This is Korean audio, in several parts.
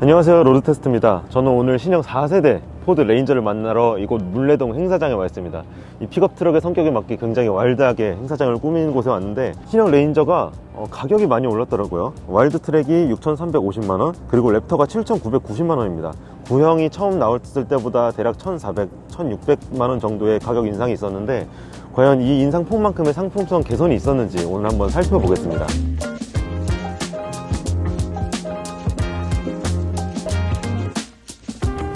안녕하세요. 로드테스트입니다. 저는 오늘 신형 4세대 포드 레인저를 만나러 이곳 문래동 행사장에 와 있습니다. 이 픽업 트럭의 성격에 맞게 굉장히 wild하게 행사장을 꾸미는 곳에 왔는데 신형 레인저가 어, 가격이 많이 올랐더라고요. 와일드 트랙이 6,350만원 그리고 랩터가 7,990만원입니다. 구형이 처음 나왔을 때보다 대략 1,400, 1,600만원 정도의 가격 인상이 있었는데 과연 이 인상폭만큼의 상품성 개선이 있었는지 오늘 한번 살펴보겠습니다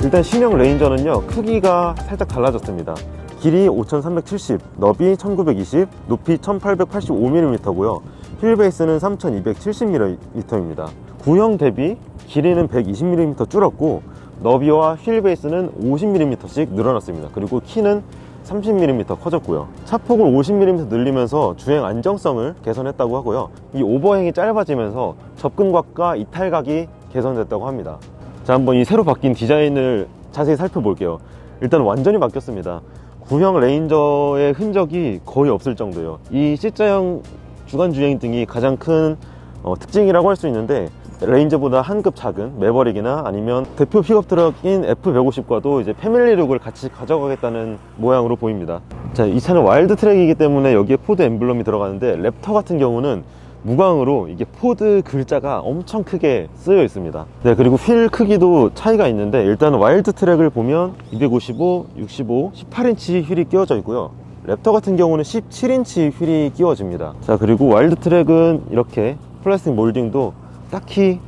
일단 신형 레인저는요 크기가 살짝 달라졌습니다. 길이 5370 너비 1920 높이 1885mm 고요. 휠베이스는 3270mm입니다. 구형 대비 길이는 120mm 줄었고 너비와 휠베이스는 50mm씩 늘어났습니다. 그리고 키는 30mm 커졌고요. 차폭을 50mm 늘리면서 주행 안정성을 개선했다고 하고요. 이 오버행이 짧아지면서 접근각과 이탈각이 개선됐다고 합니다 자 한번 이 새로 바뀐 디자인을 자세히 살펴볼게요. 일단 완전히 바뀌었습니다. 구형 레인저의 흔적이 거의 없을 정도예요. 이 C자형 주간주행등이 가장 큰 어, 특징이라고 할 수 있는데 레인저보다 한 급 작은 매버릭이나 아니면 대표 픽업 트럭인 F150과도 이제 family look을 같이 가져가겠다는 모양으로 보입니다. 자 이 차는 와일드 트랙이기 때문에 여기에 포드 엠블럼이 들어가는데 랩터 같은 경우는 무광으로 이게 포드 글자가 엄청 크게 쓰여 있습니다. 네 그리고 휠 크기도 차이가 있는데 일단 와일드 트랙을 보면 255, 65, 18인치 휠이 끼워져 있고요. 랩터 같은 경우는 17인치 휠이 끼워집니다. 자 그리고 와일드 트랙은 이렇게 플라스틱 몰딩도 딱히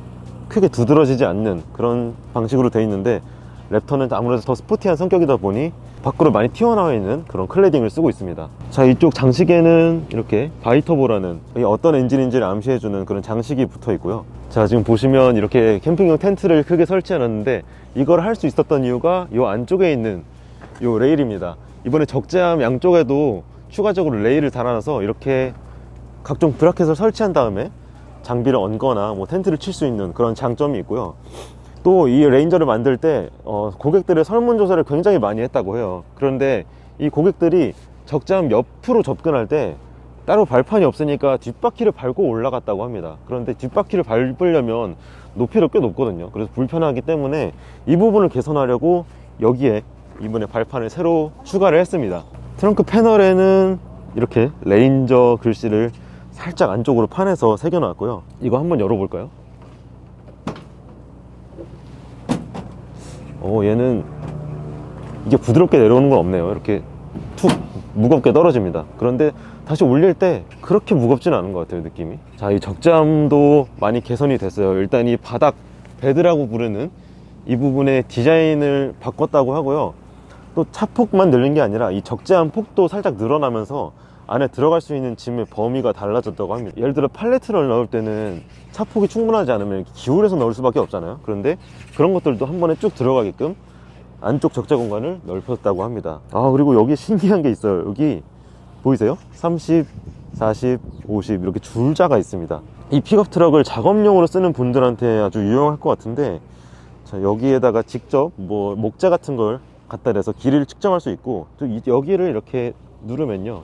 크게 두드러지지 않는 그런 방식으로 되어 있는데 랩터는 아무래도 더 스포티한 성격이다 보니 밖으로 많이 튀어나와 있는 그런 cladding을 쓰고 있습니다. 자 이쪽 장식에는 이렇게 bi-turbo라는 어떤 엔진인지를 암시해주는 그런 장식이 붙어 있고요. 자 지금 보시면 이렇게 캠핑용 텐트를 크게 설치해 놨는데 이걸 할 수 있었던 이유가 이 안쪽에 있는 이 레일입니다. 이번에 적재함 양쪽에도 추가적으로 레일을 달아놔서 이렇게 각종 bracket을 설치한 다음에 장비를 얹거나 뭐 텐트를 칠 수 있는 그런 장점이 있고요 또 이 레인저를 만들 때 어, 고객들의 설문조사를 굉장히 많이 했다고 해요. 그런데 이 고객들이 적재함 옆으로 접근할 때 따로 발판이 없으니까 뒷바퀴를 밟고 올라갔다고 합니다. 그런데 뒷바퀴를 밟으려면 높이도 꽤 높거든요. 그래서 불편하기 때문에 이 부분을 개선하려고 여기에 이번에 발판을 새로 추가를 했습니다. 트렁크 패널에는 이렇게 레인저 글씨를 살짝 안쪽으로 파내서 새겨 놨고요. 이거 한번 열어볼까요? 어 얘는 이게 부드럽게 내려오는 건 없네요. 이렇게 툭 무겁게 떨어집니다. 그런데 다시 올릴 때 그렇게 무겁지는 않은 것 같아요 느낌이. 자 이 적재함도 많이 개선이 됐어요. 일단 이 바닥 베드라고 부르는 이 부분의 디자인을 바꿨다고 하고요. 또 차폭만 늘린 게 아니라 이 적재함 폭도 살짝 늘어나면서 안에 들어갈 수 있는 짐의 범위가 달라졌다고 합니다. 예를 들어 팔레트를 넣을 때는 차폭이 충분하지 않으면 기울여서 넣을 수밖에 없잖아요. 그런데 그런 것들도 한 번에 쭉 들어가게끔 안쪽 적재 공간을 넓혔다고 합니다. 아 그리고 여기 신기한 게 있어요. 여기 보이세요? 30, 40, 50 이렇게 줄자가 있습니다. 이 픽업 트럭을 작업용으로 쓰는 분들한테 아주 유용할 것 같은데 자 여기에다가 직접 뭐 목재 같은 걸 갖다 대서 길이를 측정할 수 있고 또 여기를 이렇게 누르면요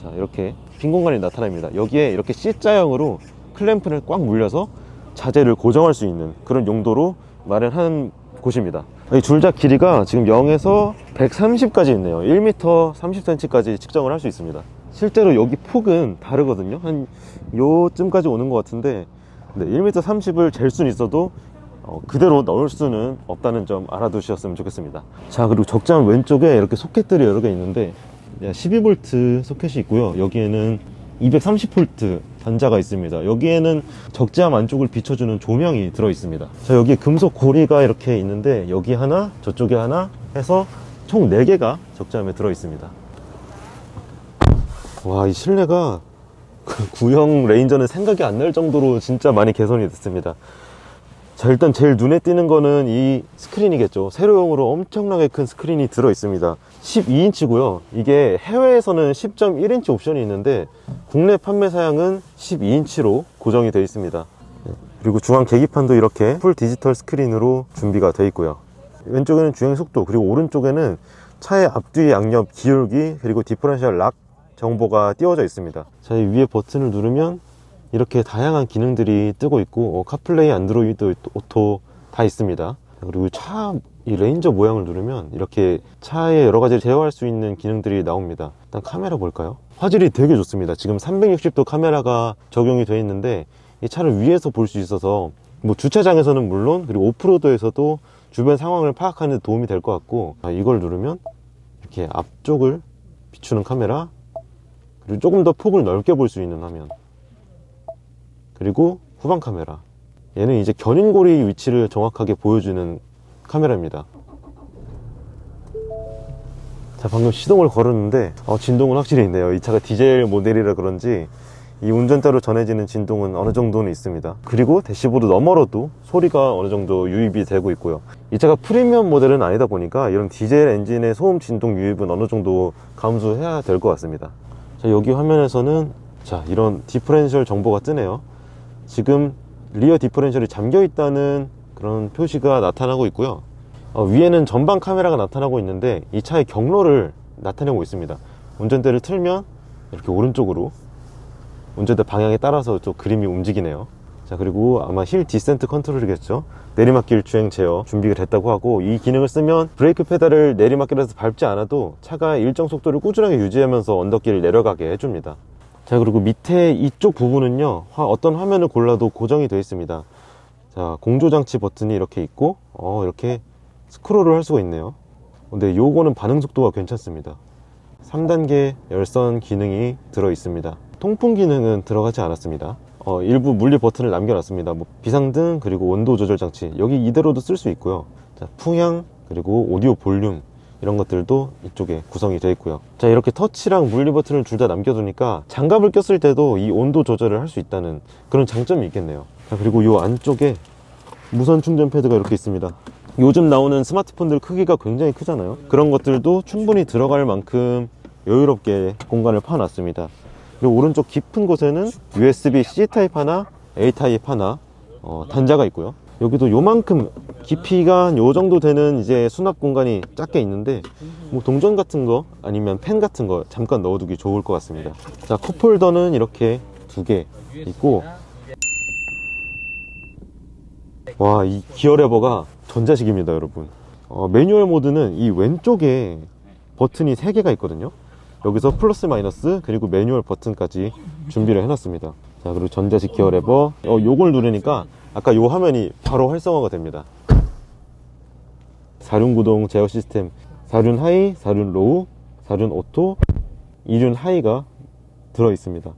자 이렇게 빈 공간이 나타납니다. 여기에 이렇게 C자형으로 클램프를 꽉 물려서 자재를 고정할 수 있는 그런 용도로 마련한 곳입니다. 이 줄자 길이가 지금 0에서 130까지 있네요. 1m 30cm까지 측정을 할 수 있습니다. 실제로 여기 폭은 다르거든요. 한 요쯤까지 오는 것 같은데 네, 1m 30을 잴 수는 있어도 어, 그대로 넣을 수는 없다는 점 알아두셨으면 좋겠습니다. 자 그리고 적장 왼쪽에 이렇게 소켓들이 여러 개 있는데 12V 소켓이 있고요. 여기에는 230V 단자가 있습니다. 여기에는 적재함 안쪽을 비춰주는 조명이 들어 있습니다. 자 여기 금속 고리가 이렇게 있는데 여기 하나 저쪽에 하나 해서 총 4개가 적재함에 들어 있습니다. 와 이 실내가 그 구형 레인저는 생각이 안 날 정도로 진짜 많이 개선이 됐습니다 자 일단 제일 눈에 띄는 거는 이 스크린이겠죠. 세로용으로 엄청나게 큰 스크린이 들어 있습니다. 12인치고요. 이게 해외에서는 10.1인치 옵션이 있는데 국내 판매 사양은 12인치로 고정이 되어 있습니다. 네, 그리고 중앙 계기판도 이렇게 full 디지털 스크린으로 준비가 되어 있고요. 왼쪽에는 주행 속도 그리고 오른쪽에는 차의 앞뒤 양옆 기울기 그리고 differential lock 정보가 띄워져 있습니다. 자, 이 위에 버튼을 누르면 이렇게 다양한 기능들이 뜨고 있고 어, 카플레이 안드로이드 오토 다 있습니다. 그리고 차 이 레인저 모양을 누르면 이렇게 차에 여러 가지를 제어할 수 있는 기능들이 나옵니다. 일단 카메라 볼까요? 화질이 되게 좋습니다. 지금 360도 카메라가 적용이 되어 있는데 이 차를 위에서 볼 수 있어서 뭐 주차장에서는 물론 그리고 오프로드에서도 주변 상황을 파악하는 데 도움이 될 것 같고 아, 이걸 누르면 이렇게 앞쪽을 비추는 카메라 그리고 조금 더 폭을 넓게 볼 수 있는 화면 그리고 후방 카메라. 얘는 이제 견인고리 위치를 정확하게 보여주는 카메라입니다. 자 방금 시동을 걸었는데 어, 진동은 확실히 있네요. 이 차가 디젤 모델이라 그런지 이 운전자로 전해지는 진동은 어느 정도는 있습니다. 그리고 대시보드 너머로도 소리가 어느 정도 유입이 되고 있고요. 이 차가 프리미엄 모델은 아니다 보니까 이런 디젤 엔진의 소음 진동 유입은 어느 정도 감수해야 될 것 같습니다. 자 여기 화면에서는 자 이런 differential 정보가 뜨네요 지금 rear differential이 잠겨 있다는 그런 표시가 나타나고 있고요. 어, 위에는 전방 카메라가 나타나고 있는데 이 차의 경로를 나타내고 있습니다. 운전대를 틀면 이렇게 오른쪽으로 운전대 방향에 따라서 좀 그림이 움직이네요. 자 그리고 아마 hill descent control이겠죠? 내리막길 주행 제어 준비가 됐다고 하고 이 기능을 쓰면 브레이크 페달을 내리막길에서 밟지 않아도 차가 일정 속도를 꾸준하게 유지하면서 언덕길을 내려가게 해줍니다 자 그리고 밑에 이쪽 부분은요 화- 어떤 화면을 골라도 고정이 되어 있습니다. 자 공조장치 버튼이 이렇게 있고 어 이렇게 스크롤을 할 수가 있네요. 근데 요거는 반응 속도가 괜찮습니다. 3단계 열선 기능이 들어 있습니다. 통풍 기능은 들어가지 않았습니다. 어, 일부 물리 버튼을 남겨놨습니다. 뭐 비상등 그리고 온도 조절 장치. 여기 이대로도 쓸 수 있고요. 자, 풍향 그리고 오디오 볼륨 이런 것들도 이쪽에 구성이 되어 있고요. 자 이렇게 터치랑 물리 버튼을 둘 다 남겨두니까 장갑을 꼈을 때도 이 온도 조절을 할 수 있다는 그런 장점이 있겠네요. 자 그리고 이 안쪽에 무선 충전 패드가 이렇게 있습니다. 요즘 나오는 스마트폰들 크기가 굉장히 크잖아요. 그런 것들도 충분히 들어갈 만큼 여유롭게 공간을 파놨습니다. 그리고 오른쪽 깊은 곳에는 USB-C 타입 하나, A 타입 하나 어, 단자가 있고요. 여기도 요만큼 깊이가 한 요 정도 되는 이제 수납 공간이 작게 있는데 뭐 동전 같은 거 아니면 펜 같은 거 잠깐 넣어두기 좋을 것 같습니다. 자 컵홀더는 이렇게 두 개 있고 와 이 기어 레버가 전자식입니다 여러분. 어, 매뉴얼 모드는 이 왼쪽에 버튼이 3개가 있거든요. 여기서 플러스 마이너스 그리고 매뉴얼 버튼까지 준비를 해놨습니다. 자 그리고 전자식 기어 레버. 어, 요걸 누르니까 아까 요 화면이 바로 활성화가 됩니다 사륜 구동 제어 시스템 사륜 high, 사륜 low, 사륜 auto, 이륜 high가 들어 있습니다.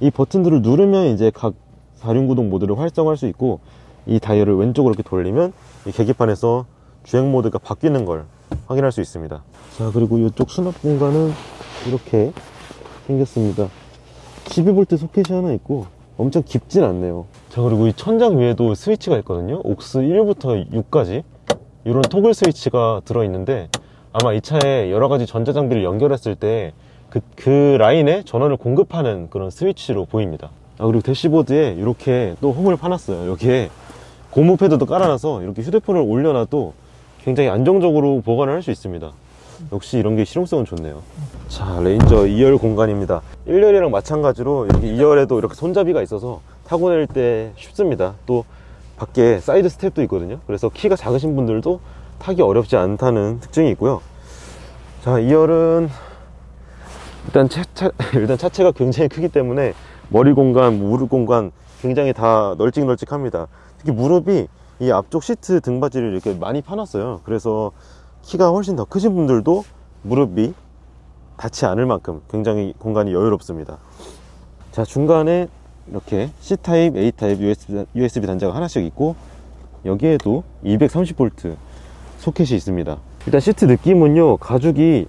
이 버튼들을 누르면 이제 각 사륜 구동 모드를 활성화할 수 있고 이 다이얼을 왼쪽으로 이렇게 돌리면 이 계기판에서 주행 모드가 바뀌는 걸 확인할 수 있습니다. 자 그리고 이쪽 수납 공간은 이렇게 생겼습니다. 12V 소켓이 하나 있고 엄청 깊진 않네요. 자 그리고 이 천장 위에도 스위치가 있거든요. AUX 1부터 6까지 이런 토글 스위치가 들어있는데 아마 이 차에 여러 가지 전자장비를 연결했을 때 그, 그 라인에 전원을 공급하는 그런 스위치로 보입니다. 아 그리고 대시보드에 이렇게 또 홈을 파놨어요. 여기에 고무 패드도 깔아놔서 이렇게 휴대폰을 올려놔도 굉장히 안정적으로 보관을 할 수 있습니다. 역시 이런 게 실용성은 좋네요. 자 레인저 2열 공간입니다. 1열이랑 마찬가지로 이렇게 2열에도 이렇게 손잡이가 있어서 타고 내릴 때 쉽습니다. 또 밖에 사이드 스텝도 있거든요. 그래서 키가 작으신 분들도 타기 어렵지 않다는 특징이 있고요. 자 2열은 일단 차, 차, 일단 차체가 굉장히 크기 때문에 머리 공간, 무릎 공간 굉장히 다 널찍널찍합니다. 특히 무릎이 이 앞쪽 시트 등받이를 이렇게 많이 파놨어요. 그래서 키가 훨씬 더 크신 분들도 무릎이 닿지 않을 만큼 굉장히 공간이 여유롭습니다. 자 중간에 이렇게 C타입, A타입 USB, USB 단자가 하나씩 있고 여기에도 230V 소켓이 있습니다. 일단 시트 느낌은요 가죽이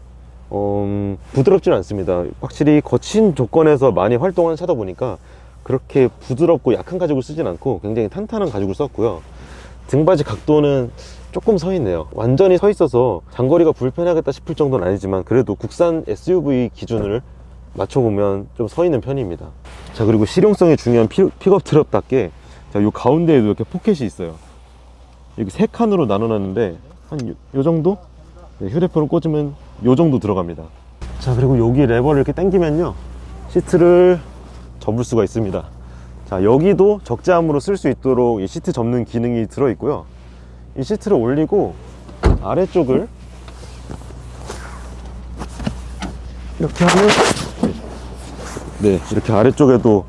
음, 부드럽진 않습니다. 확실히 거친 조건에서 많이 활동하는 차다 보니까 그렇게 부드럽고 약한 가죽을 쓰진 않고 굉장히 탄탄한 가죽을 썼고요. 등받이 각도는 조금 서 있네요. 완전히 서 있어서 장거리가 불편하겠다 싶을 정도는 아니지만 그래도 국산 SUV 기준을 맞춰보면 좀 서 있는 편입니다. 자 그리고 실용성이 중요한 피, 픽업 트럭답게 자, 요 가운데에도 이렇게 포켓이 있어요. 여기 세 칸으로 나눠놨는데 한 요 정도? 네, 휴대폰을 꽂으면 요 정도 들어갑니다. 자 그리고 여기 레버를 이렇게 당기면요. 시트를 접을 수가 있습니다. 자 여기도 적재함으로 쓸 수 있도록 이 시트 접는 기능이 들어있고요. 이 시트를 올리고 아래쪽을 이렇게 하면 네 이렇게 아래쪽에도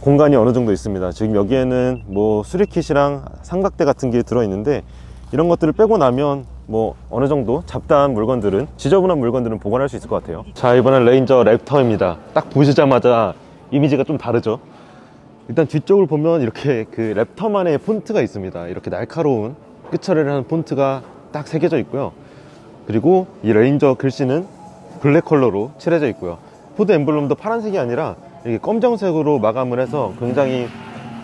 공간이 어느 정도 있습니다. 지금 여기에는 뭐 수리킷이랑 삼각대 같은 게 들어있는데 이런 것들을 빼고 나면 뭐 어느 정도 잡다한 물건들은 지저분한 물건들은 보관할 수 있을 것 같아요. 자 이번엔 레인저 랩터입니다. 딱 보시자마자 이미지가 좀 다르죠? 일단 뒤쪽을 보면 이렇게 그 랩터만의 폰트가 있습니다. 이렇게 날카로운 끝처리를 하는 폰트가 딱 새겨져 있고요. 그리고 이 레인저 글씨는 블랙 컬러로 칠해져 있고요 포드 엠블럼도 파란색이 아니라 이렇게 검정색으로 마감을 해서 굉장히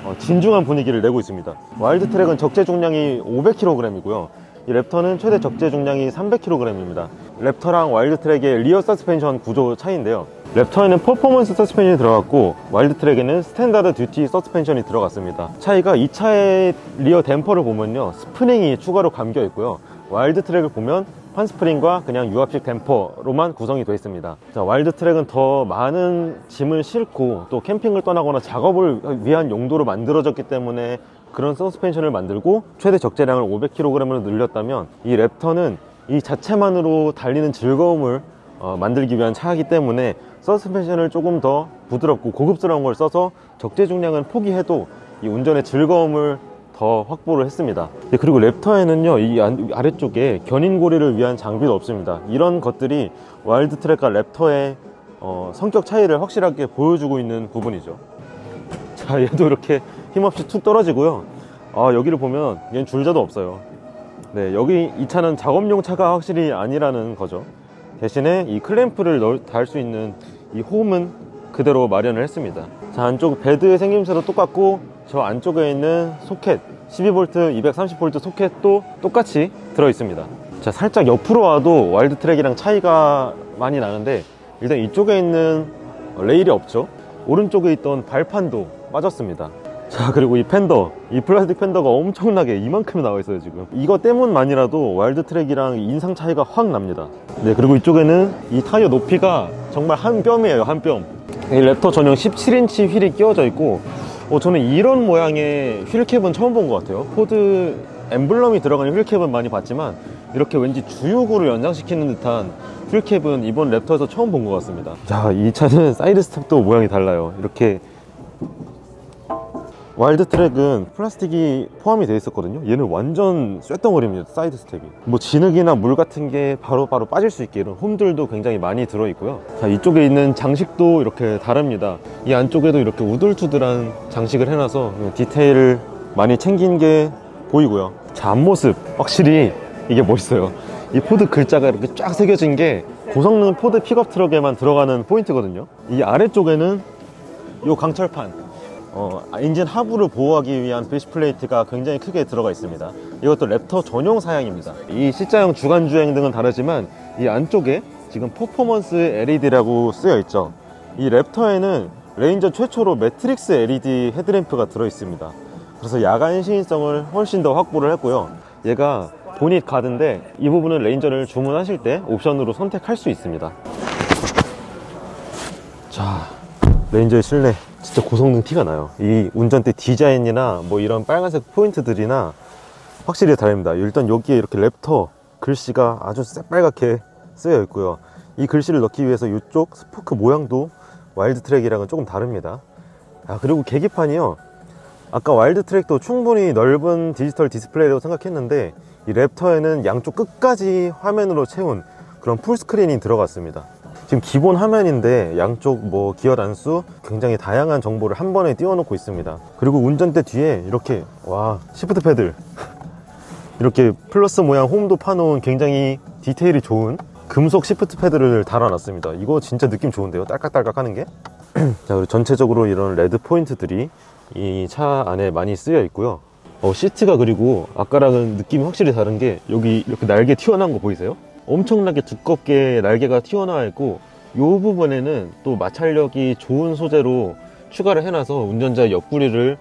어, 진중한 분위기를 내고 있습니다. 와일드 트랙은 적재 중량이 500kg이고요. 이 랩터는 최대 적재 중량이 300kg입니다. 랩터랑 와일드 트랙의 리어 서스펜션 구조 차이인데요. 랩터에는 퍼포먼스 서스펜션이 들어갔고 와일드 트랙에는 standard duty 서스펜션이 들어갔습니다. 차이가 이 차의 리어 댐퍼를 보면요. 스프링이 추가로 감겨 있고요. 와일드 트랙을 보면 판 스프링과 그냥 유압식 댐퍼로만 구성이 되어 있습니다. 자, 와일드 트랙은 더 많은 짐을 싣고 또 캠핑을 떠나거나 작업을 위한 용도로 만들어졌기 때문에 그런 서스펜션을 만들고 최대 적재량을 500kg으로 늘렸다면 이 랩터는 이 자체만으로 달리는 즐거움을 어, 만들기 위한 차이기 때문에 서스펜션을 조금 더 부드럽고 고급스러운 걸 써서 적재 중량은 포기해도 이 운전의 즐거움을 더 확보를 했습니다. 네, 그리고 랩터에는요 이 아래쪽에 견인고리를 위한 장비도 없습니다. 이런 것들이 와일드 트랙과 랩터의 어, 성격 차이를 확실하게 보여주고 있는 부분이죠. 자 얘도 이렇게 힘없이 툭 떨어지고요. 아 여기를 보면 얘는 줄자도 없어요. 네 여기 이 차는 작업용 차가 확실히 아니라는 거죠. 대신에 이 클램프를 달 수 있는 이 홈은 그대로 마련을 했습니다. 자 안쪽 베드의 생김새도 똑같고 저 안쪽에 있는 소켓 12V 230V 소켓도 똑같이 들어 있습니다. 자 살짝 옆으로 와도 와일드 트랙이랑 차이가 많이 나는데 일단 이쪽에 있는 레일이 없죠? 오른쪽에 있던 발판도 빠졌습니다. 자 그리고 이 펜더 이 플라스틱 펜더가 엄청나게 이만큼 나와 있어요 지금. 이거 때문만이라도 와일드 트랙이랑 인상 차이가 확 납니다. 네 그리고 이쪽에는 이 타이어 높이가 정말 한 뼘이에요 한뼘. 이 랩터 전용 17인치 휠이 끼워져 있고 어, 저는 이런 모양의 휠캡은 처음 본 것 같아요. 포드 엠블럼이 들어가는 휠캡은 많이 봤지만 이렇게 왠지 주유구를 연상시키는 듯한 휠캡은 이번 랩터에서 처음 본 것 같습니다. 자 이 차는 사이드 스텝도 모양이 달라요. 이렇게 와일드 트랙은 플라스틱이 포함이 되어 있었거든요. 얘는 완전 쇳덩어리입니다 사이드 스텝이. 뭐 진흙이나 물 같은 게 바로바로 바로 빠질 수 있게 이런 홈들도 굉장히 많이 들어있고요. 자 이쪽에 있는 장식도 이렇게 다릅니다. 이 안쪽에도 이렇게 우둘투둘한 장식을 해놔서 디테일을 많이 챙긴 게 보이고요. 자 앞모습. 확실히 이게 멋있어요. 이 포드 글자가 이렇게 쫙 새겨진 게 고성능 포드 픽업 트럭에만 들어가는 포인트거든요. 이 아래쪽에는 이 강철판 어, 엔진 하부를 보호하기 위한 base plate가 굉장히 크게 들어가 있습니다. 이것도 랩터 전용 사양입니다. 이 C자형 주간주행 등은 다르지만 이 안쪽에 지금 performance LED라고 쓰여 있죠. 이 랩터에는 레인저 최초로 matrix LED 헤드램프가 들어 있습니다. 그래서 야간 시인성을 훨씬 더 확보를 했고요. 얘가 보닛 가드인데 이 부분은 레인저를 주문하실 때 옵션으로 선택할 수 있습니다. 자 레인저의 실내 진짜 고성능 티가 나요. 이 운전대 디자인이나 뭐 이런 빨간색 포인트들이나 확실히 다릅니다. 일단 여기에 이렇게 랩터 글씨가 아주 새빨갛게 쓰여 있고요. 이 글씨를 넣기 위해서 이쪽 스포크 모양도 와일드 트랙이랑은 조금 다릅니다. 아 그리고 계기판이요. 아까 와일드 트랙도 충분히 넓은 디지털 디스플레이라고 생각했는데 이 랩터에는 양쪽 끝까지 화면으로 채운 그런 full screen이 들어갔습니다 지금 기본 화면인데 양쪽 뭐 기어 단수 굉장히 다양한 정보를 한 번에 띄워놓고 있습니다. 그리고 운전대 뒤에 이렇게 와 shift paddle. 이렇게 플러스 모양 홈도 파놓은 굉장히 디테일이 좋은 금속 shift paddle을 달아놨습니다. 이거 진짜 느낌 좋은데요? 딸깍딸깍 하는 게자 그리고 전체적으로 이런 red 포인트들이 이 차 안에 많이 쓰여 있고요. 어, 시트가 그리고 아까랑은 느낌이 확실히 다른 게 여기 이렇게 날개 튀어나온 거 보이세요? 엄청나게 두껍게 날개가 튀어나와 있고 이 부분에는 또 마찰력이 좋은 소재로 추가를 해놔서 운전자의 옆구리를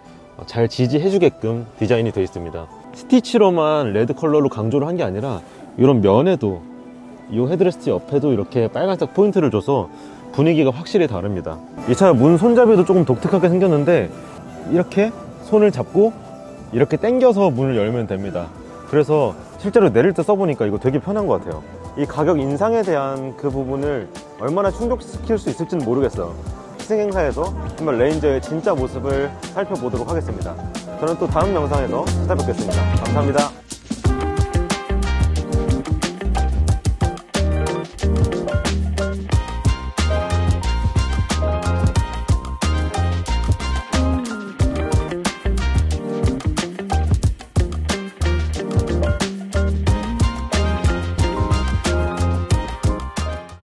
잘 지지해 주게끔 디자인이 되어 있습니다. stitch로만 red 컬러로 강조를 한 게 아니라 이런 면에도 이 헤드레스트 옆에도 이렇게 빨간색 포인트를 줘서 분위기가 확실히 다릅니다. 이 차 문 손잡이도 조금 독특하게 생겼는데 이렇게 손을 잡고 이렇게 당겨서 문을 열면 됩니다. 그래서 실제로 내릴 때 써보니까 이거 되게 편한 것 같아요. 이 가격 인상에 대한 그 부분을 얼마나 충족시킬 수 있을지는 모르겠어요. 시승 행사에서 한번 레인저의 진짜 모습을 살펴보도록 하겠습니다. 저는 또 다음 영상에서 찾아뵙겠습니다. 감사합니다.